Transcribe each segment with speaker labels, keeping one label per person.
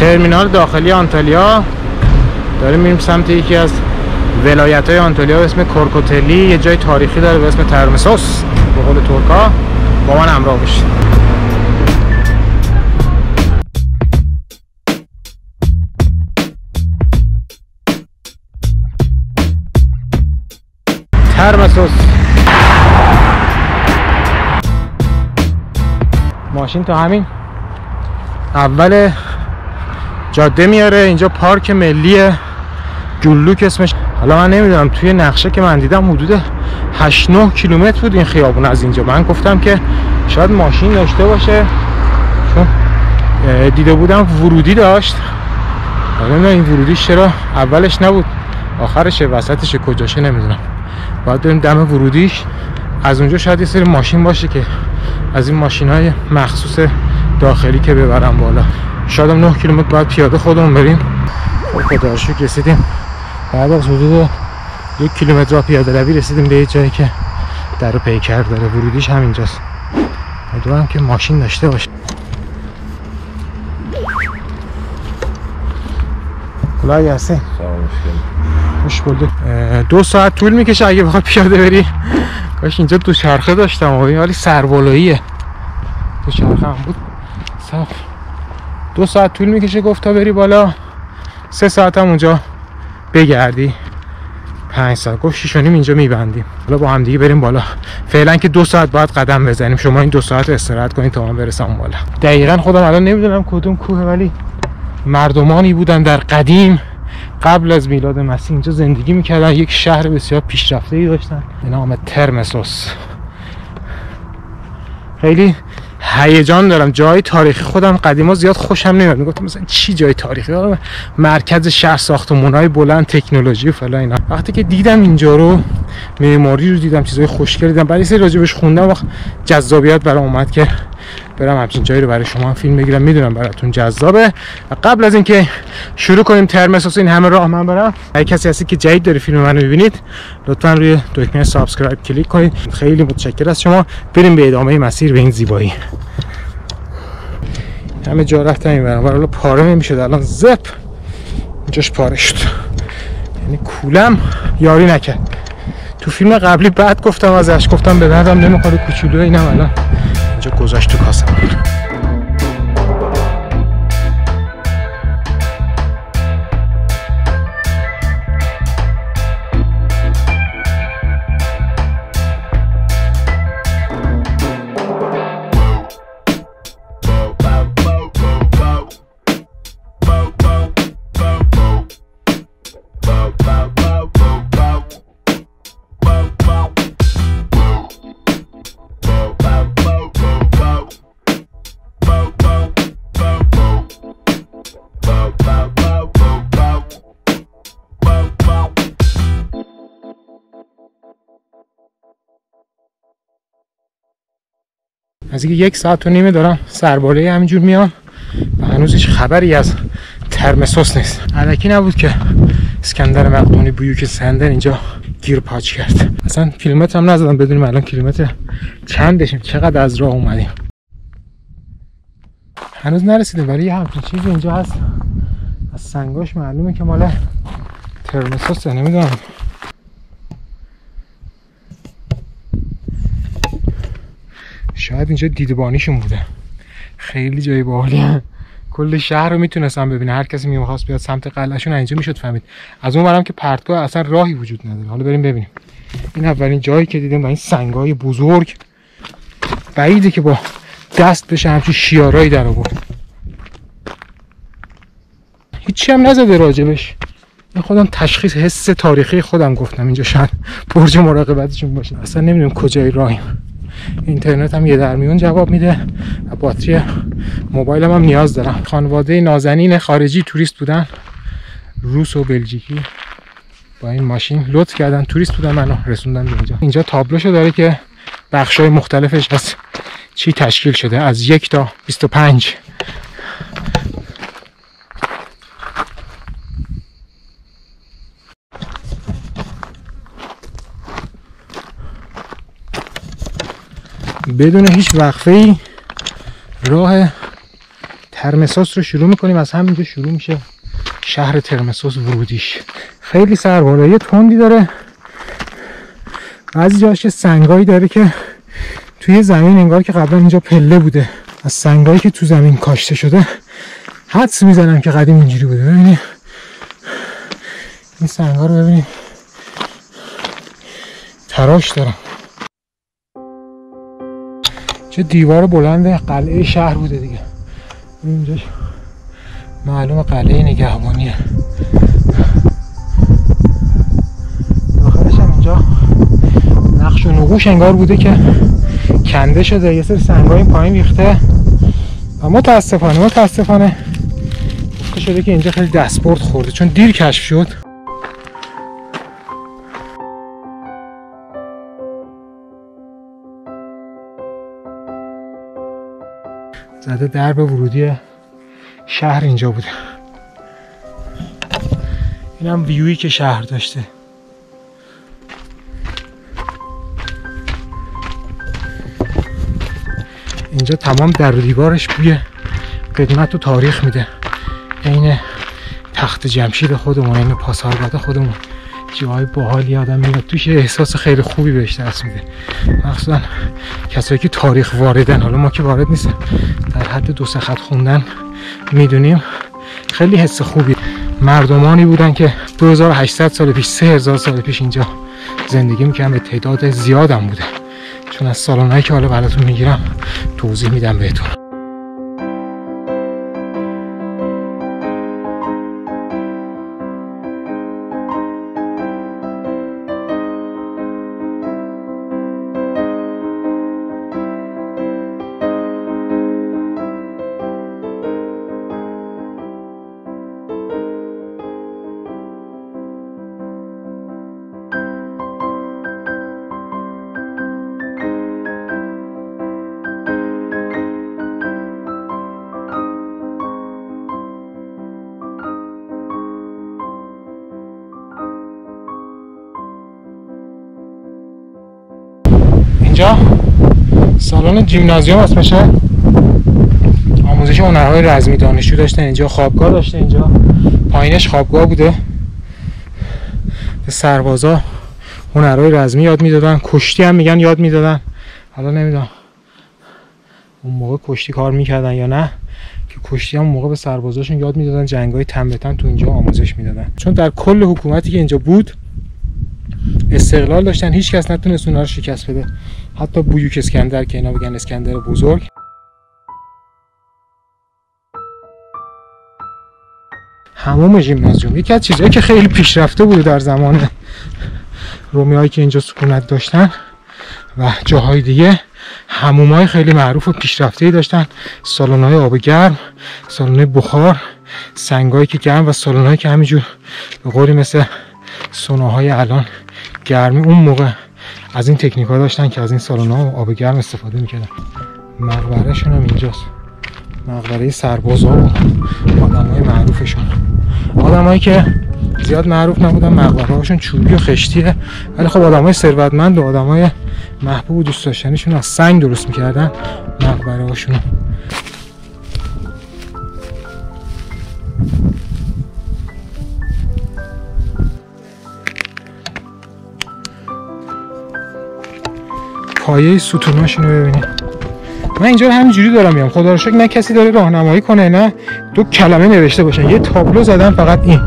Speaker 1: ترمینال داخلی آنتالیا. داریم میریم سمت یکی از ولایت های آنتالیا به اسم کورکوتلی. یه جای تاریخی داره به اسم ترمسوس. به قول ترکا با من همراه بشید ترمسوس. ماشین تا همین. اول جاده میاره اینجا پارک ملی جلوک اسمش. حالا من نمی‌دونم توی نقشه که من دیدم حدود 8 9 کیلومتر بود این خیابون از اینجا. من گفتم که شاید ماشین داشته باشه. چون دیده بودم ورودی داشت. حالا این ورودیش چرا اولش نبود. آخرشه وسطشه کجاشه نمی‌دونم. باید بریم دم ورودیش. از اونجا شاید یه سری ماشین باشه که از این ماشین های مخصوص داخلی که ببرم بالا. شاید 9 کیلومتر باید پیاده خودمون بریم. خب خدا رسیدیم. بعد از حدود یک کیلومتر پیاده روی رسیدیم به یه جایی که در و پیکر داره ورودیش همینجاست. امیدوارم که ماشین داشته باشه. کلاه هستی؟ خوش بلده دو ساعت طول می‌کشه اگه بخواد پیاده بری. کاش اینجا دو چرخه داشتم ولی سربالاییه دو چرخه هم بود. صف دو ساعت طول می‌کشه گفت تا بری بالا. سه ساعت هم اونجا بگردی. پنج ساعت. گفت شیش اینجا میبندیم. حالا با هم دیگه بریم بالا. فعلا که دو ساعت باید قدم بزنیم. شما این دو ساعت استراحت کنید تا من برسم بالا. دقیقا خودم الان نمی‌دونم کدوم کوه ولی مردمانی بودن در قدیم. قبل از میلاد مسیح اینجا زندگی می‌کردن. یک شهر بسیار پیشرفته ای داشتن. به نام ترمسوس. خیلی هیجان دارم. جای تاریخی خودم قدیما زیاد خوشم نمیاد. می‌گفتم مثلا چی جای تاریخی؟ مرکز شهر ساختمونای بلند تکنولوژی و فلان اینا. وقتی که دیدم اینجا رو معماری رو دیدم چیزای خوشگل دیدم. برای سری راجبش خوندم. وقت جذابیت برام اومد که برم همچین جایی رو برای شما فیلم بگیرم. می‌دونم براتون جذابه. و قبل از اینکه شروع کنیم ترمس این همه راه من برم. اگه کسی هستی که جدید داره فیلم منو ببینید لطفا روی دکمه subscribe کلیک کنید. خیلی متشکر از شما. بریم به ادامه مسیر به این زیبایی. همه جا رفتم این برم حالا پاره نمی‌شد. الان زیپ. اینجاش پاره شد. یعنی کولم یاری نکرد. تو فیلم قبلی بعد گفتم ازش. گفتم به دردم نمی‌خوره کوچولو اینم الان. گذاشت تو کاسم از یک ساعت و نیمه دارم سرباله همینجور میام و هنوز هیچ خبری از ترمسوس نیست. علکی نبود که اسکندر مقدونی که سندن اینجا گیر پاچ کرد. اصلا کیلومتر هم نزدم بدونیم الان کیلومتر چندشیم چقدر از راه اومدیم. هنوز نرسیدیم ولی یه همچین چیزی اینجا هست. از سنگاش معلومه که مال ترمسوسه نمی‌دونم. شاید اینجا دیدبانیشون بوده. خیلی جای باحالی کل شهر رو می‌تونستم ببینه هر کسی می‌خواست بیاد سمت قلعهشون اینجا می‌شد فهمید. از اون برم که پرتگاه اصلا راهی وجود نداره. حالا بریم ببینیم. این اولین جایی که دیدم و این سنگای بزرگ. بعیده که با دست بشه همچین شیارایی در آورد. هیچی هم نزده راجبش. این خودم تشخیص حس تاریخی خودم گفتم اینجا شاید برج مراقبتشون باشه. اصلا نمی‌دونم کجای راهیم. اینترنت هم یه در میون جواب میده و باتری موبایلم هم نیاز دارم. خانواده نازنین خارجی توریست بودن روس و بلژیکی با این ماشین لطف کردن توریست بودن منو رسوندن به اینجا. اینجا تابلوشو داره که بخشای مختلفش از چی تشکیل شده؟ از یک تا 25 بدون هیچ وقفه ای راه ترمساس رو شروع می‌کنیم. از همینجا شروع میشه شهر ترمساس ورودیش. خیلی سربالایی تندی داره. بعضی جاش سنگایی داره که توی زمین انگار که قبلا اینجا پله بوده. از سنگایی که تو زمین کاشته شده حدس می‌زنم که قدیم اینجوری بوده. ببینید این سنگا رو ببینید تراش دارم چه دیوار بلند قلعه شهر بوده دیگه. اینجاش معلوم قلعه نگهبانیه. داخلش هم اینجا نقش و نقوش انگار بوده که کنده شده. یه سری سنگ این پایین ریخته. و متاسفانه متاسفانه گفته شده که اینجا خیلی دستبرد خورده. چون دیر کشف شد. زده درب ورودی شهر اینجا بوده. این هم ویوی که شهر داشته. اینجا تمام در دیوارش بوی قدمت و تاریخ میده. عین تخت جمشید خودمون این پاسارگاد خودمون. جاهای باحالی آدم میاد. توش احساس خیلی خوبی بهش دست میده. مخصوصا کسایی که تاریخ واردن. حالا ما که وارد نیستیم. در حد دو سه خط خوندن می‌دونیم. خیلی حس خوبی. مردمانی بودن که 2800 سال پیش 3000 سال پیش اینجا زندگی می‌کنن به تعداد زیادم بوده. چون از سالانهایی که حالا براتون می‌گیرم توضیح میدم بهتون. سالن جیمنازیوم اسمشه آموزش هنرهای رزمی دانشجو داشتن. اینجا خوابگاه داشته اینجا پایینش خوابگاه بوده. به سربازا هنرهای رزمی یاد می‌دادن. کشتی هم میگن یاد می‌دادن. حالا نمی‌دونم اون موقع کشتی کار می‌کردن یا نه. که کشتی هم موقع به سربازاشون یاد می‌دادن. جنگ های تن تن تو اینجا آموزش می‌دادن. چون در کل حکومتی که اینجا بود استقلال داشتن هیچ کس نتونست اونها رو شکست بده. حتی بویوک اسکندر که اینا بگن اسکندر بزرگ. هموم ژیمنازیوم. یکی از چیزهایی که خیلی پیشرفته بوده در زمان رومیایی که اینجا سکونت داشتن و جاهای دیگه هموم های خیلی معروف و پیشرفته داشتن. سالن های آب گرم سالن بخار سنگایی که گرم و سالن که همینجور به قولی مثل سوناهای الان گرمی اون موقع از این تکنیک ها داشتن که از این سالن ها آب گرم استفاده می‌کردن. مقبره شون هم اینجاست. مقبره سربازا و آدم های معروفشون. آدمایی که زیاد معروف نبودن مقبره هاشون چوبی و خشتیه. ولی خب آدم های ثروتمند و آدم های محبوب و دوست داشتنیشون از سنگ درست می‌کردن مقبره هاشون پایه ستوناشون رو ببینید من اینجا همینجوری دارم میام. خدا رو شکر نه کسی داره راهنمایی کنه نه دو کلمه نوشته باشن یه تابلو زدن فقط این.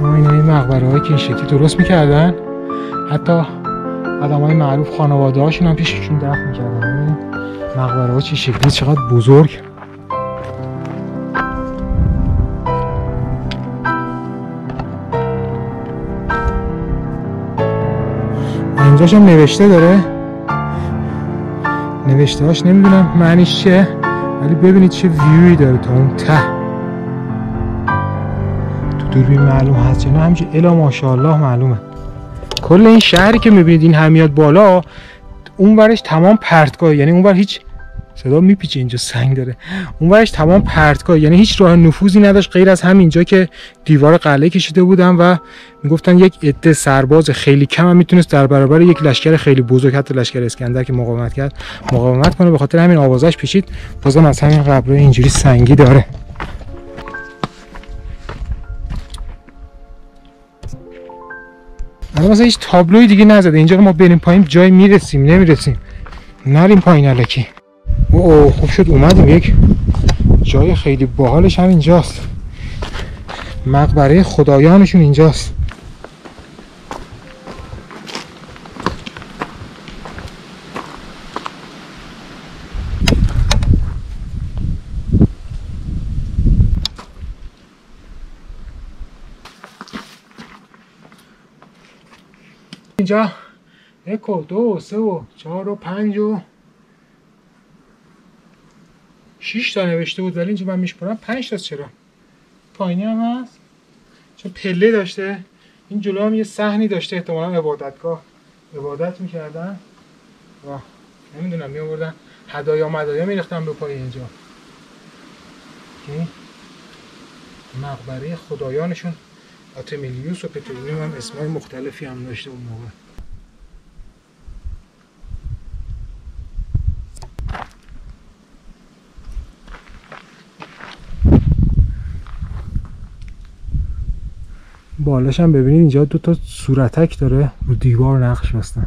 Speaker 1: این این مقبره هایی که این شکلی درست می‌کردن. حتی آدم های معروف خانواده هاشون هم پیششون دفن می‌کردن. مقبره ها چی شکلی چقدر بزرگ. اینجاش هم نوشته داره. نوشته هاش نمی‌دونم معنیش چیه ولی ببینید چه ویوی داره تا اون ته. تو دوربین معلوم هست یا نه؟ همینجور الا ماشاءالله معلومه. کل این شهری که می‌بینید این همیاد بالا اون برش تمام پرتگاه یعنی اون بر هیچ صدا میپیچه اینجا سنگ داره. اون ورش تمام پرتگاه یعنی هیچ راه نفوذی نداشت غیر از همینجا که دیوار قلعه کشیده بودن و می‌گفتن یک عده سرباز خیلی کم هم می‌تونست در برابر یک لشکر خیلی بزرگ حتی لشکر اسکندر که مقاومت کرد مقاومت کنه. به خاطر همین آوازش پیچید. بازم از همین قبر اینجوری سنگی داره. الان مثلا هیچ تابلوی دیگه نزده. اینجا ما بریم پایین جای می‌رسیم نمی‌رسیم. نریم پایین الکی. او خوب شد. اومدیم. یک جای خیلی باحالش هم اینجاست. مقبره خدایانشون اینجاست. اینجا. یک و دو و سه و چهار و پنج و شیش تا نوشته بود ولی اینجا من میشمارم پنج تا چرا؟ پایینی هم هست. چون پله داشته. این جلو هم یه صحنی داشته احتمالا عبادتگاه. عبادت می‌کردن. و نمی‌دونم میآوردن. هدایا مدایا میریختن به پای اینجا. مقبره خدایانشون. آتمیلیوس و پترونیوم هم اسمای مختلفی هم داشته اون موقع. بالاش هم ببینید اینجا دو تا صورتک داره رو دیوار نقش بستن.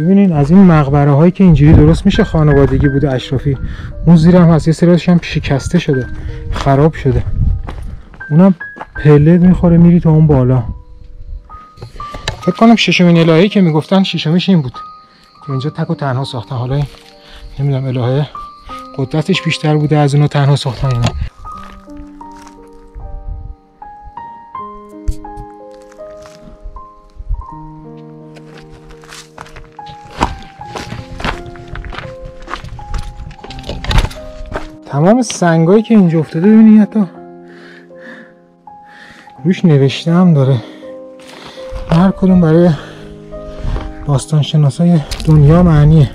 Speaker 1: ببینید از این مقبره هایی که اینجوری درست میشه خانوادگی بوده اشرافی. اون زیر هم هست. یه سریش هم شکسته شده. خراب شده. اونم پله می‌خوره میری تا اون بالا. فکر کنم ششمین الههی که می‌گفتن ششمیش این بود. که اینجا تک و تنها ساختن. حالا نمی‌دونم الهه قدرتش بیشتر بوده از اونو تنها ساختن اینا سنگایی که اینجا افتاده ببینید حتی. روش نوشته هم داره. هر کدوم برای باستان شناسای دنیا معنیه.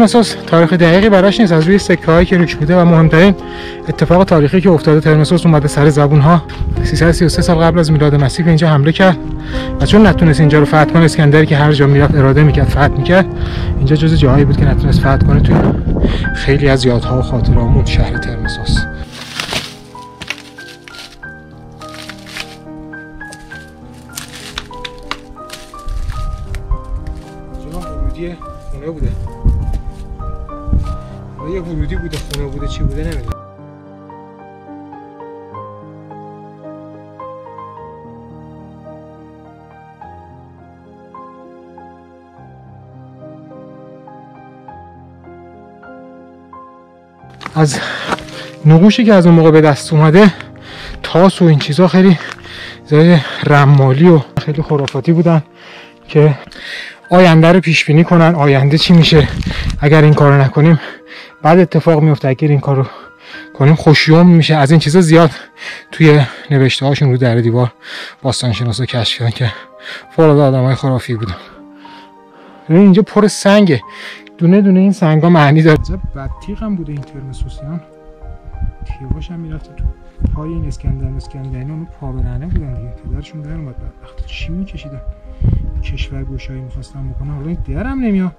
Speaker 1: ترمسوس تاریخ دقیقی براش نیست از روی سکه هایی که روش بوده و مهمترین اتفاق تاریخی که افتاده ترمسوس اومده سر زبون ها 333 سال قبل از میلاد مسیح اینجا حمله کرد و چون نتونست اینجا رو فتح کنه اسکندری که هر جا می‌رفت اراده می‌کرد فتح می‌کرد. اینجا جز جاهایی بود که نتونست فتح کنه توی خیلی از یادها و خاطرامون شهر ترمسوس خونه بوده. ورودی بوده خونه بوده چی بوده نمی‌دونم. از نقوشی که از اون موقع به دست اومده تاس و این چیزا خیلی زای رمالی و خیلی خرافاتی بودن که آینده رو پیش بینی کنن آینده چی میشه؟ اگر این کارو نکنیم بعد اتفاق میفته اگر این کارو کنیم خوشیوم میشه. از این چیزا زیاد توی نوشته هاشون رو در دیوار باستان شناسا کشف کردن که فوق آدم های خرافی بودن. اینجا پر سنگه. دونه دونه این سنگ ها معنی داره. بدتیق هم بوده این ترمسوسیان تیواش هم می‌رفته تو پای این اسکندر اسکندرین اونو پا برهنه بودن دیگه. پدرشون در اومد. بدبخت چی میکشیدن؟ کشور گوشایی می‌خواستم بکنم حالا درم نمیاد.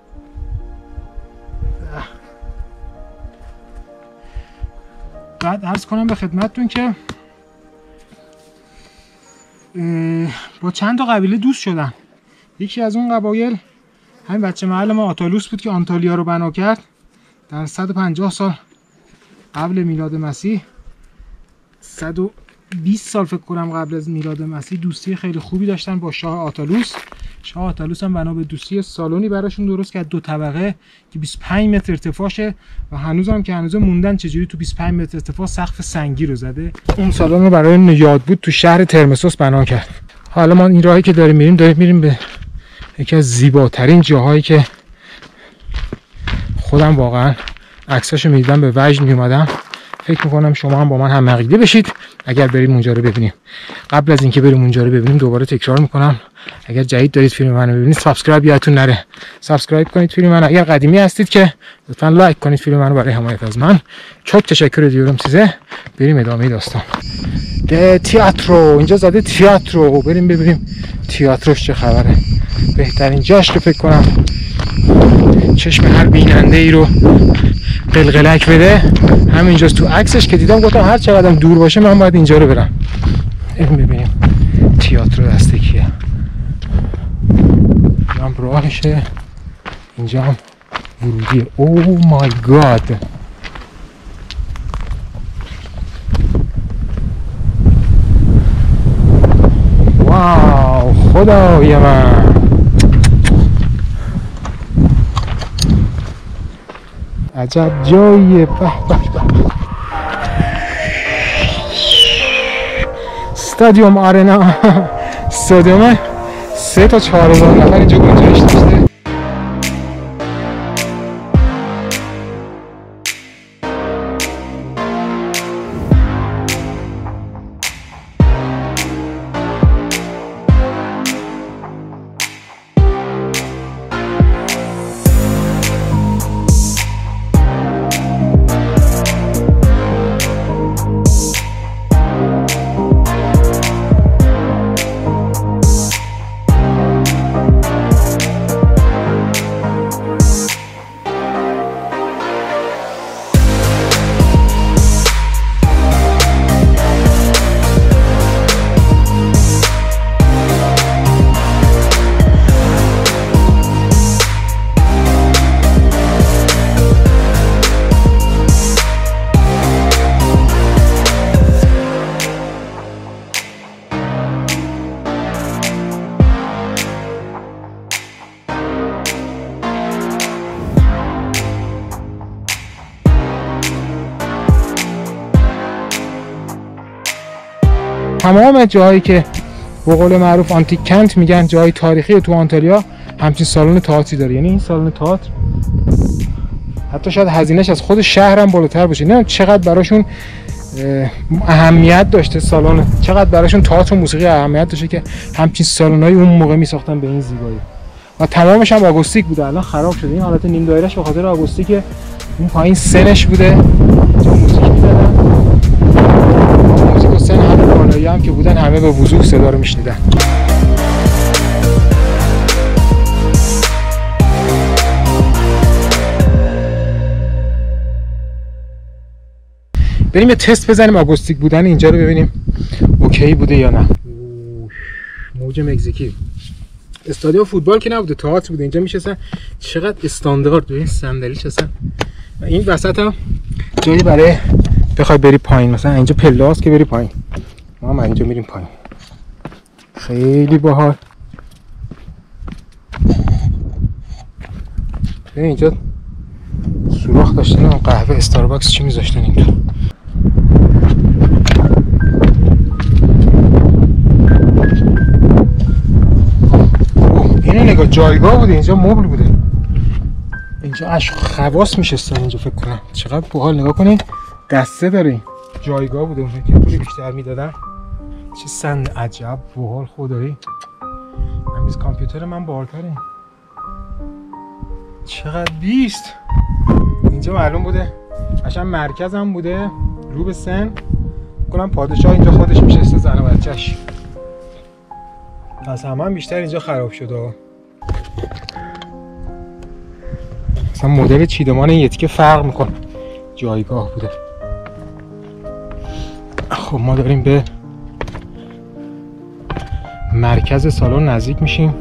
Speaker 1: بعد ارز کنم به خدمتتون که با چند تا قبیله دوست شدن یکی از اون قبایل همین بچه محل ما آتالوس بود که آنتالیا رو بنا کرد. در 150 سال قبل میلاد مسیح 120 سال فکر کنم قبل از میلاد مسیح دوستی خیلی خوبی داشتن با شاه آتالوس. شاه تلوس هم بنا به دوستی سالونی براشون درست کرد. دو طبقه که 25 متر ارتفاعشه و هنوزم که هنوز موندن چجوری تو 25 متر ارتفاع سقف سنگی رو زده. اون سالن رو برای یاد بود تو شهر ترمسوس بنا کرد. حالا ما این راهی که داریم میریم داریم میریم به یکی از زیباترین جاهایی که خودم واقعا عکساشو می‌دیدم به وجد میومدم فکر می‌کنم شما هم با من هم عقیده بشید. اگر بریم اونجا رو ببینیم. قبل از اینکه بریم اونجا رو ببینیم دوباره تکرار می‌کنم. اگر جدید دارید فیلم منو ببینید subscribe یادتون نره. subscribe کنید فیلم من اگر قدیمی هستید که لطفا like کنید فیلم منو برای حمایت از من. çok teşekkür ediyorum size. بریم ادامه داستان. ده tiyatro. اینجا زده tiyatro. بریم ببینیم tiyatro ش چه خبره. بهترین رو فکر کنم. چشم هر بیننده ای رو قلقلک بده. همینجاست تو عکسش که دیدم گفتم هر چقدر دور باشه من باید اینجا رو برم. این ببینیم تیاترو دسته کیه. هم راهشه. اینجا هم ورودیه او مای گاد واو خدای من. عجب جاییه به به به. استادیوم آرنا استادیوم سه تا چهار هزار نفر اینجا گنجایش داشته تمام جاهایی که به قول معروف آنتیک کنت میگن جای تاریخی تو آنتالیا همچین سالن تئاتری داره. یعنی این سالن تئاتر حتی شاید هزینهش از خود شهر هم بالاتر باشه. نه چقدر براشون اهمیت داشته سالن چقدر براشون تئاتر و موسیقی اهمیت داشته که همچین سالن‌های اون موقع میساختن به این زیبایی. و تمامش هم آگوستیک بوده. الان خراب شده. این حالت نیم دایرهش به خاطر آگوستیک اون پایین سنش بوده. موسیقی می‌زدن سن بالایی هم که بودن همه به وضوح صدا رو میشنیدن. بریم یه تست بزنیم آگوستیک بودن اینجا رو ببینیم اوکی بوده یا نه. موج مکزیکی. استادیوم فوتبال که نبوده تئاتر بوده اینجا میشستن چقدر استاندارد به این صندلی شستن این وسط هم جایی برای بخوای بری پایین مثلا اینجا پله که بری پایین. ما هم اینجا میریم پایین. خیلی باحال. ببین اینجا سوراخ داشتن قهوه استارباکس چی میذاشتن اینجا؟ اینو نگاه جایگاه بوده اینجا مبل بوده. اینجا اش خواص میشستن اینجا فکر کنم. چقدر باحال نگاه کنید دسته داره جایگاه بوده اون که بیشتر می‌دادن. چه سند عجب بحال خدایی. همیز کامپیوتر من بالتره چقدر بیست؟ اینجا معلوم بوده. قشنگ مرکز هم بوده. رو به سن. کنم پادشاه اینجا خودش میشسته زن و بچهش. پس همه هم بیشتر اینجا خراب شده. مثلا مدل چیدمان این یتیکه فرق می‌کنه. جایگاه بوده. خب ما داریم به مرکز سالن نزدیک میشیم.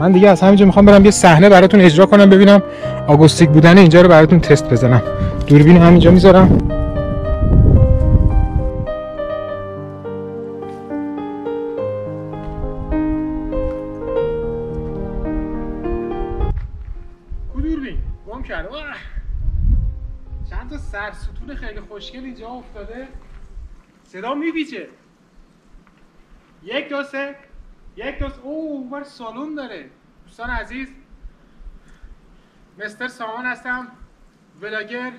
Speaker 1: من دیگه از همینجا می‌خوام برم یه صحنه براتون اجرا کنم ببینم آگوستیک بودن اینجا رو براتون تست بزنم. دوربین همینجا می‌ذارم. دوربین؟ وام کرد. چند تا سرستون خیلی خوشگل اینجا افتاده. صدا میپیچه یک دو سه. یک دو سه. اوه بر سالون داره. دوستان عزیز مستر سامان هستم. vlogger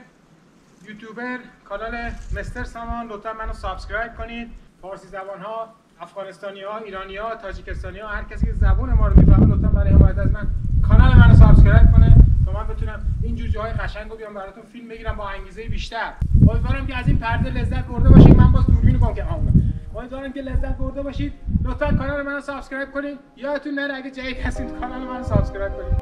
Speaker 1: YouTuber کانال مستر سامان. لطفا منو subscribe کنید. فارسی زبان ها افغانستانی ها ایرانی ها تاجیکستانی ها هر کسی که زبون ما رو می‌فهمه لطفا برای حمایت از من کانال منو subscribe کنه. تا من بتونم این جور جاهای قشنگ رو بیام براتون فیلم بگیرم با انگیزه بیشتر. امیدوارم که از این پرده لذت برده باشید. من باز دوربین رو که امیدوارم که لذت برده باشید. لطفا کانال منو subscribe کنید. یادتون نره اگه جدید هستید کانال منو subscribe کنید.